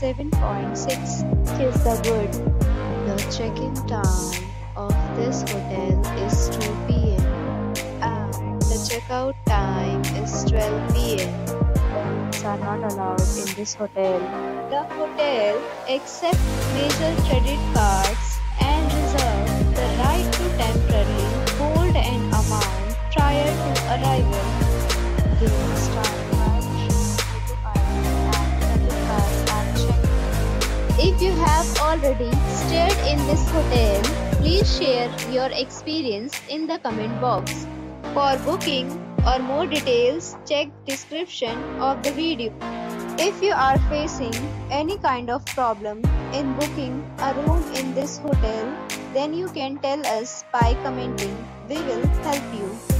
7.6, is the good. The check-in time of this hotel is 2 p.m. and the checkout time is 12 p.m. Pets are not allowed in this hotel. The hotel accepts major credit cards and reserves the right to temporarily hold an amount prior to arrival. If you have already stayed in this hotel, please share your experience in the comment box. For booking or more details, check description of the video. If you are facing any kind of problem in booking a room in this hotel, then you can tell us by commenting. We will help you.